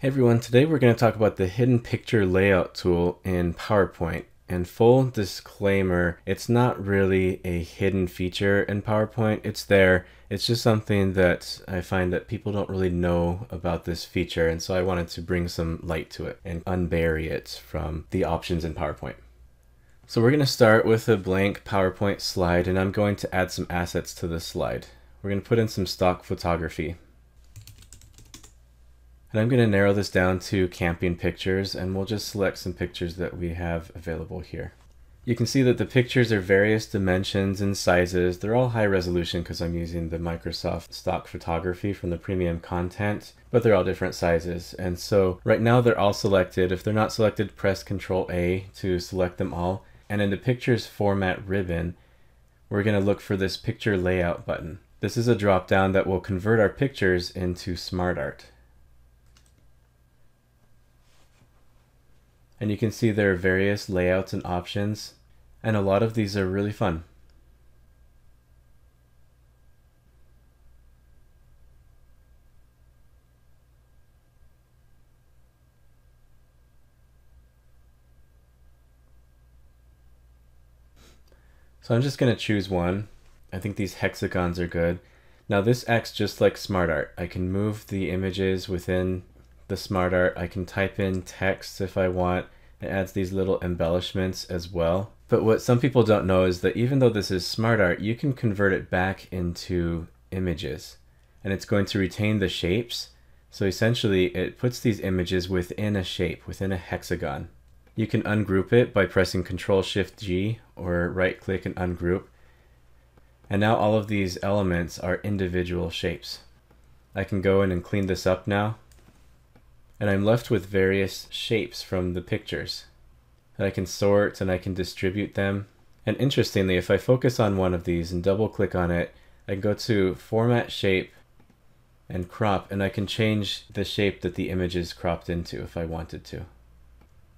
Hey everyone, today we're going to talk about the hidden picture layout tool in PowerPoint. And full disclaimer, it's not really a hidden feature in PowerPoint. It's there. It's just something that I find that people don't really know about this feature. And so I wanted to bring some light to it and unbury it from the options in PowerPoint. So we're going to start with a blank PowerPoint slide and I'm going to add some assets to this slide. We're going to put in some stock photography. And I'm going to narrow this down to camping pictures and we'll just select some pictures that we have available here. You can see that the pictures are various dimensions and sizes. They're all high resolution because I'm using the Microsoft stock photography from the premium content, but they're all different sizes. And so right now they're all selected. If they're not selected, press Control A to select them all. And in the pictures format ribbon, we're going to look for this picture layout button. This is a drop down that will convert our pictures into SmartArt. And you can see there are various layouts and options, and a lot of these are really fun. So I'm just going to choose one. I think these hexagons are good. Now this acts just like SmartArt. I can move the images within the SmartArt. I can type in text if I want. It adds these little embellishments as well. But what some people don't know is that even though this is SmartArt, you can convert it back into images. And it's going to retain the shapes. So essentially, it puts these images within a shape, within a hexagon. You can ungroup it by pressing Ctrl Shift G or right click and ungroup. And now all of these elements are individual shapes. I can go in and clean this up now and I'm left with various shapes from the pictures that I can sort and I can distribute them. And interestingly, if I focus on one of these and double click on it, I can go to Format Shape and Crop, and I can change the shape that the image is cropped into if I wanted to.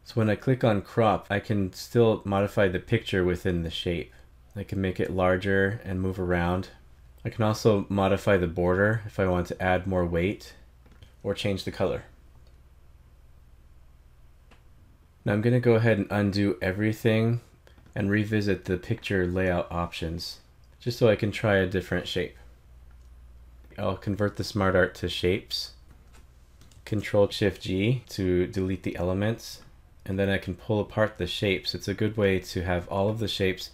So when I click on Crop, I can still modify the picture within the shape. I can make it larger and move around. I can also modify the border if I want to add more weight or change the color. Now I'm going to go ahead and undo everything and revisit the picture layout options just so I can try a different shape. I'll convert the SmartArt to shapes, Control Shift G to delete the elements, and then I can pull apart the shapes. It's a good way to have all of the shapes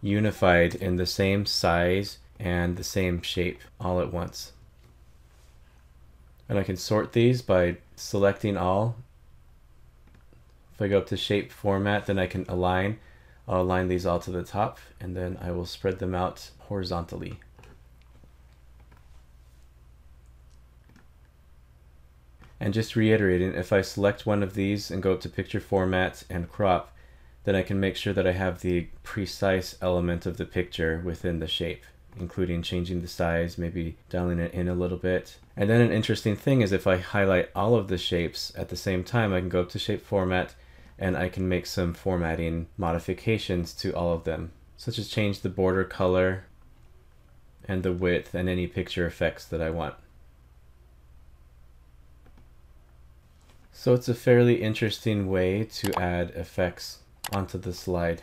unified in the same size and the same shape all at once. And I can sort these by selecting all if I go up to shape format, then I can align. I'll align these all to the top and then I will spread them out horizontally. And just reiterating, if I select one of these and go up to picture format and crop, then I can make sure that I have the precise element of the picture within the shape, including changing the size, maybe dialing it in a little bit. And then an interesting thing is if I highlight all of the shapes at the same time, I can go up to shape format and I can make some formatting modifications to all of them, such as change the border color and the width and any picture effects that I want. So it's a fairly interesting way to add effects onto the slide.